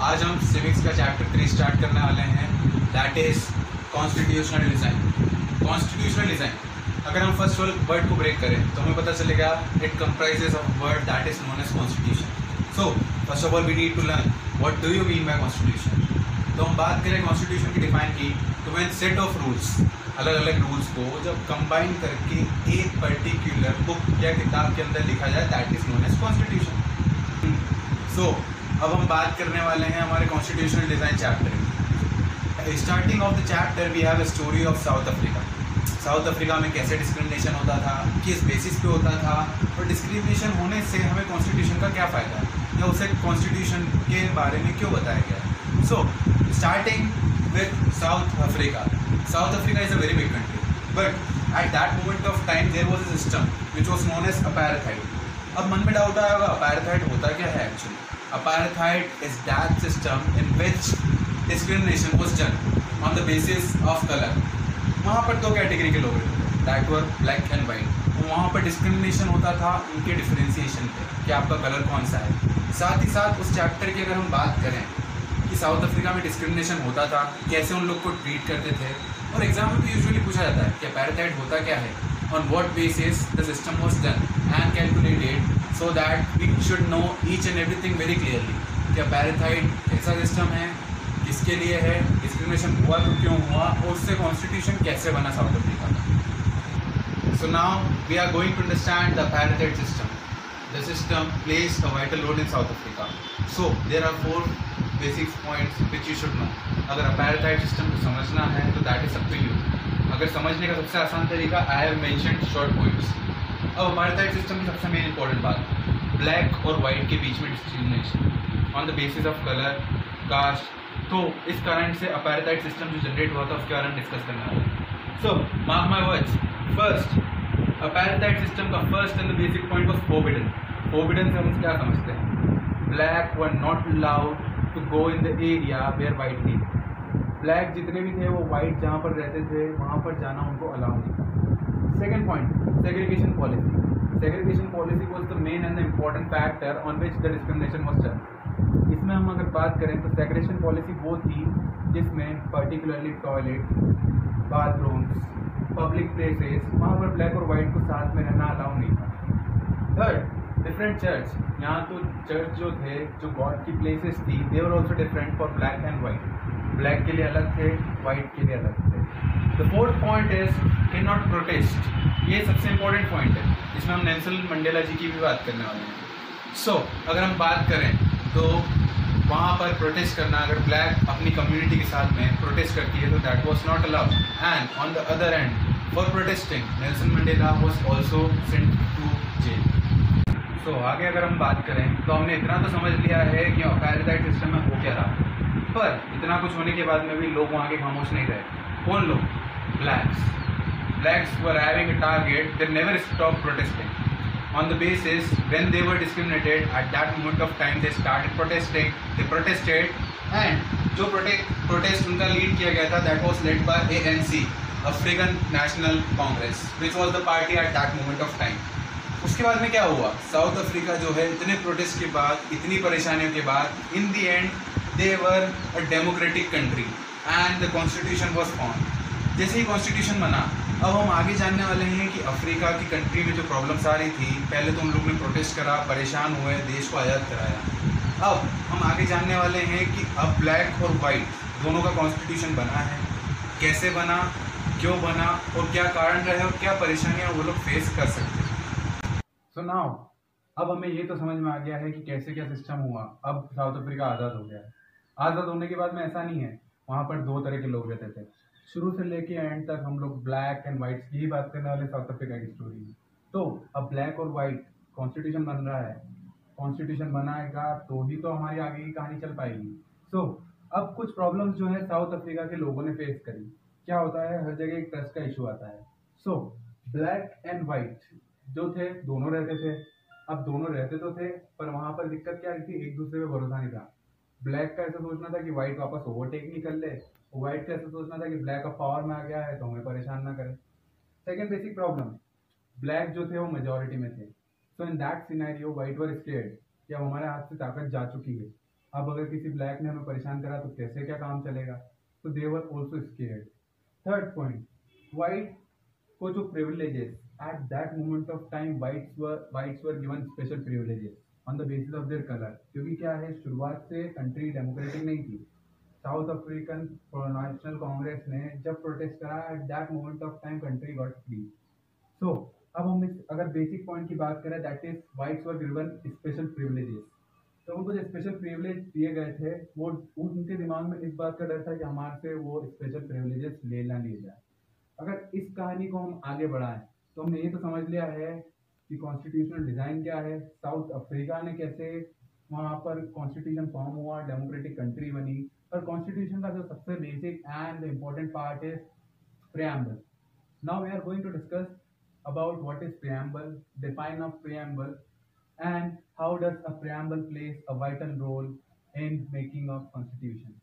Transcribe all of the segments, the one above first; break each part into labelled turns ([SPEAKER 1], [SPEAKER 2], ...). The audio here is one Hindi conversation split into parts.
[SPEAKER 1] आज हम सिविक्स का चैप्टर थ्री स्टार्ट करने वाले हैं. That is constitutional design constitutional design अगर हम फ़र्स्ट ऑल वर्ड को ब्रेक करें तो हमें पता चलेगा it comprises of word that is known as constitution so first of all we need to learn what do you mean by constitution तो हम बात करें कॉन्स्टिट्यूशन की डिफाइन की तो वैन सेट ऑफ़ रूल्स अलग अलग रूल्स को जब कंबाइन करके एक पर्टिकुलर बुक या किताब के अंदर लिखा जाए that is known as constitution so अब हम बात करने वाले हैं हमारे कॉन्स्टिट्यूशनल डिज़ाइन चैप्टर की। Starting of the chapter we have story of South Africa South Africa में कैसे डिस्क्रिमिनेशन होता था, किस बेसिस पे होता था, और डिस्क्रिमिनेशन होने से हमें कॉन्स्टिट्यूशन का क्या फ़ायदा? है या उसे कॉन्स्टिट्यूशन के बारे में क्यों बताया गया? So starting with South Africa South Africa is a very big country but at that moment of time there was a system which was known as apartheid. अब मन में डाउट आया होगा अपार्थाइड होता क्या है actually apartheid is that system in which discrimination was done on the basis of colour वहाँ पर दो कैटेगरी के लोग रहते that were black and white वहाँ पर डिस्क्रिमिनेशन होता था उनके डिफ्रेंसिएशन पे, कि आपका कलर कौन सा है। साथ ही साथ उस चैप्टर की अगर हम बात करें, कि साउथ अफ्रीका में डिस्क्रिमिनेशन होता था, कैसे उन लोग को ट्रीट करते थे, और एग्ज़ाम में भी यूजुअली पूछा जाता है कि पैराथाइड होता क्या है? On what basis the system was done and calculated so that we should know each and everything very clearly क्या पैराथाइड कैसा सिस्टम है, किसके लिए है डिस्क्रिमिनेशन हुआ तो क्यों हुआ, और उससे कॉन्स्टिट्यूशन कैसे बना साउथ अफ्रीका का? So now we are going to understand the apartheid system the system plays a vital role in South Africa so there are four basic points which you should know अगर अपैराथाइड सिस्टम को समझना है तो दैट इज़ सब टू यू अगर समझने का सबसे आसान तरीका I have mention short points अब हमारे अपैराथाइड सिस्टम की सबसे मेन इंपॉर्टेंट बात ब्लैक और वाइट के बीच में discrimination on the basis of colour caste तो इस कारण से अपैराथाइड सिस्टम जो जनरेट हुआ था, उसके बारे में डिस्कस करना है. So mark my words first apartheid system का first and the basic point was forbidden forbidden से हम क्या समझते हैं? Black were not allowed to go in the area where white थी ब्लैक जितने भी थे, वो वाइट जहाँ पर रहते थे, वहाँ पर जाना उनको अलाउ नहीं था। Second point segregation policy segregation policy was the main and the important factor on which the discrimination was done इसमें हम अगर बात करें तो सेग्रेशन पॉलिसी वो थी जिसमें particularly toilet bathrooms public places वहाँ पर ब्लैक और वाइट को साथ में रहना अलाउ नहीं था। थर्ड डिफरेंट चर्च यहाँ तो चर्च जो थे, जो गॉड की प्लेसेस थी they were also different for black and white black के लिए अलग थे वाइट के लिए अलग थे। द फोर्थ पॉइंट इज़ के नॉट प्रोटेस्ट ये सबसे इंपॉर्टेंट पॉइंट है जिसमें हम नेल्सन मंडेला जी की भी बात करने वाले हैं। सो so, अगर हम बात करें तो वहाँ पर प्रोटेस्ट करना अगर ब्लैक अपनी कम्युनिटी के साथ में प्रोटेस्ट करती है तो that was not allowed and on the other end for protesting Nelson Mandela was also sent to jail so आगे अगर हम बात करें तो हमने इतना तो समझ लिया है कि पैराडाइट सिस्टम में हो क्या रहा। पर इतना कुछ होने के बाद में भी लोग वहाँ के खामोश नहीं रहे। कौन लोग? Blacks blacks were having target they never stop protesting on the basis when they were discriminated at that moment of time they started protesting they protested and जो प्रोटेस्ट उनका लीड किया गया था that was led by A N C African National Congress which was the party at that moment of time उसके बाद में क्या हुआ? साउथ अफ्रीका जो है, इतने प्रोटेस्ट के बाद, इतनी परेशानियों के बाद in the end they were a democratic country and the constitution was form जैसे ही कॉन्स्टिट्यूशन बना, अब हम आगे जानने वाले हैं कि अफ्रीका की कंट्री में जो प्रॉब्लम्स आ रही थी, पहले तो उन लोगों ने प्रोटेस्ट करा, परेशान हुए, देश को आज़ाद कराया। अब हम आगे जानने वाले हैं कि अब ब्लैक और वाइट दोनों का कॉन्स्टिट्यूशन बना है। कैसे बना, क्यों बना, और क्या कारण रहे और क्या परेशानियाँ वो लोग फेस कर सकते हैं। सो नाउ अब हमें ये तो समझ में आ गया है कि कैसे क्या सिस्टम हुआ। अब साउथ अफ्रीका आज़ाद हो गया है। आज़ाद होने के बाद में ऐसा नहीं है। वहाँ पर दो तरह के लोग रहते थे। शुरू से लेके एंड तक हम लोग ब्लैक एंड वाइट की बात करने वाले साउथ अफ्रीका की स्टोरी में। तो अब ब्लैक और वाइट कॉन्स्टिट्यूशन बन रहा है। कॉन्स्टिट्यूशन बनाएगा तो ही तो हमारी आगे की कहानी चल पाएगी। सो अब कुछ प्रॉब्लम्स जो है साउथ अफ्रीका के लोगों ने फेस करी। क्या होता है? हर जगह एक ट्रस्ट का इशू आता है। सो ब्लैक एंड वाइट जो थे, दोनों रहते थे। अब दोनों रहते तो थे, पर वहाँ पर दिक्कत क्या थी? एक दूसरे पे भरोसा नहीं था। ब्लैक का ऐसा सोचना था कि व्हाइट वापस ओवरटेक नहीं कर ले व्हाइट का ऐसा सोचना था कि ब्लैक अब पावर में आ गया है तो हमें परेशान ना करे। सेकेंड बेसिक प्रॉब्लम ब्लैक जो थे वो मेजोरिटी में थे। So in that scenario white were scared कि अब हमारे हाथ से ताकत जा चुकी है। अब अगर किसी ब्लैक ने हमें परेशान करा तो कैसे क्या काम चलेगा? तो they were also scared third point white को जो privileges at that moment of time whites were whites were given special privileges on the basis of their colour क्योंकि क्या है, शुरुआत से कंट्री डेमोक्रेटिक नहीं थी। साउथ अफ्रीकन नेशनल कांग्रेस ने जब प्रोटेस्ट करा at that moment of time country got free so अब हम इस, अगर बेसिक पॉइंट की बात करें that is whites were given special privileges तो उनको जो स्पेशल प्रिविलेज दिए गए थे, वो उनके दिमाग में इस बात का डर था कि हमारे से वो स्पेशल प्रिविलेजेस ले लिए जाए। अगर इस कहानी को हम आगे बढ़ाएँ तो हमने ये तो समझ लिया है कि कॉन्स्टिट्यूशनल डिज़ाइन क्या है साउथ अफ्रीका ने कैसे वहाँ पर कॉन्स्टिट्यूशन फॉर्म हुआ डेमोक्रेटिक कंट्री बनी। और कॉन्स्टिट्यूशन का जो सबसे basic and important part is preamble now we are going to discuss about what is preamble define of preamble and how does a preamble plays a vital role in making of constitution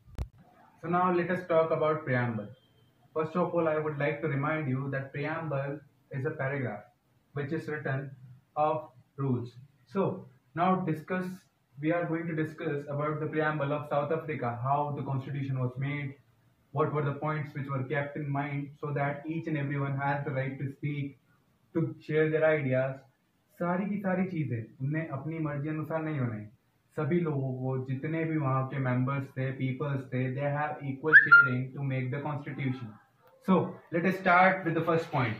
[SPEAKER 1] so now let talk about preamble first of all I would like to remind you that preamble is a paragraph which is written of rules. So now discuss we are going to discuss about the preamble of South Africa, how the constitution was made, what were the points which were kept in mind so that each and everyone has the right to speak, to share their ideas. सारी की सारी चीज़ें उन्हें अपनी मर्जी अनुसार नहीं होने सभी लोगों को जितने भी वहाँ के मेंबर्स थे पीपल्स थे they have equal sharing to make the constitution so let us start with the first point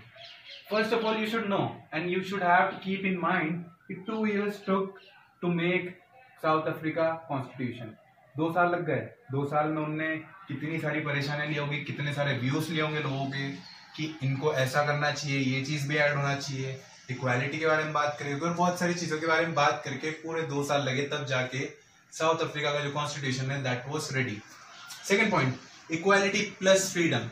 [SPEAKER 1] first of all you should know, and you should have to keep in mind, it two years took to make South Africa constitution दो साल लग गए। दो साल में उनने कितनी सारी परेशानियाँ ली होगी, कितने सारे व्यूज़ लिए होंगे लोगों के, कि इनको ऐसा करना चाहिए, ये चीज़ भी ऐड होना चाहिए। इक्वालिटी के बारे में बात करेंगे और बहुत सारी चीज़ों के बारे में बात करके पूरे दो साल लगे, तब जाके साउथ अफ्रीका का जो कॉन्स्टिट्यूशन है that was ready second point equality plus freedom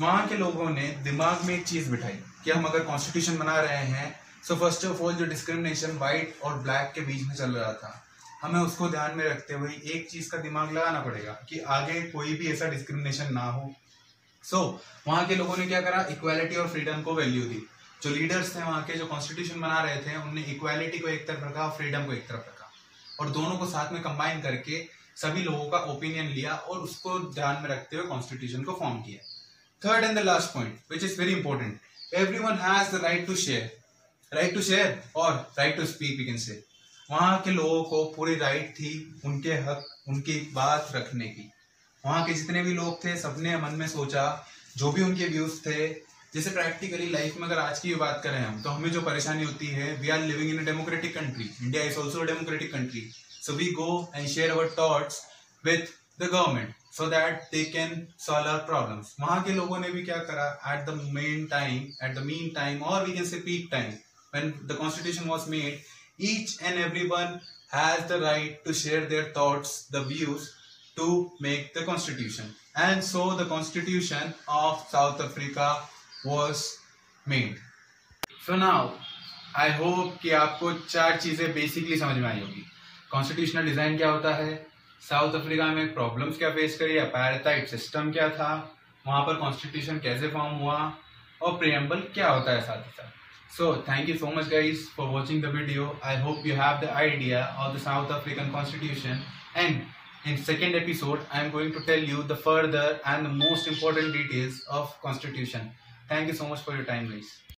[SPEAKER 1] वहाँ के लोगों ने दिमाग में एक चीज़ बिठाई कि हम अगर कॉन्स्टिट्यूशन बना रहे हैं सो फ़र्स्ट ऑफ़ ऑल जो डिस्क्रिमिनेशन व्हाइट और ब्लैक के बीच में चल रहा था हमें उसको ध्यान में रखते हुए एक चीज़ का दिमाग लगाना पड़ेगा कि आगे कोई भी ऐसा डिस्क्रिमिनेशन ना हो। सो so, वहाँ के लोगों ने क्या करा? इक्वालिटी और फ्रीडम को वैल्यू दी। जो लीडर्स थे वहाँ के जो कॉन्स्टिट्यूशन बना रहे थे उनने इक्वालिटी को एक तरफ़ रखा फ्रीडम को एक तरफ़ रखा। और दोनों को साथ में कंबाइन करके सभी लोगों का ओपिनियन लिया और उसको ध्यान में रखते हुए कॉन्स्टिट्यूशन को फॉर्म किया। And the last point which is very important every one has the right to share right to share और right to speak we can say वहाँ के लोगों को पूरी राइट थी उनके हक, उनकी बात रखने की। वहाँ के जितने भी लोग थे, सबने मन में सोचा, जो भी उनके व्यूज़ थे, जैसे प्रैक्टिकली लाइफ में अगर आज की बात करें हम तो हमें जो परेशानी होती है we are living in a democratic country India is also democratic country so we go and share our thoughts with the government so that they can solve our problem वहाँ के लोगों ने भी क्या करा? At the main time at the mean time और we can say peak time when the constitution was made each and every one has the right to share their thoughts the views to make the constitution and so the constitution of South Africa was made so now I hope कि आपको चार चीज़ें बेसिकली समझ में आई होगी। कॉन्स्टिट्यूशनल डिज़ाइन क्या होता है? साउथ अफ्रीका में प्रॉब्लम्स क्या फेस करी अपैरथाइट सिस्टम क्या था, वहाँ पर कॉन्स्टिट्यूशन कैसे फॉर्म हुआ, और प्रियम्बल क्या होता है साथ ही साथ। So thank you so much guys for watching the video I hope you have the idea of the South African constitution and in second episode I am going to tell you the further and the most important details of constitution thank you so much for your time guys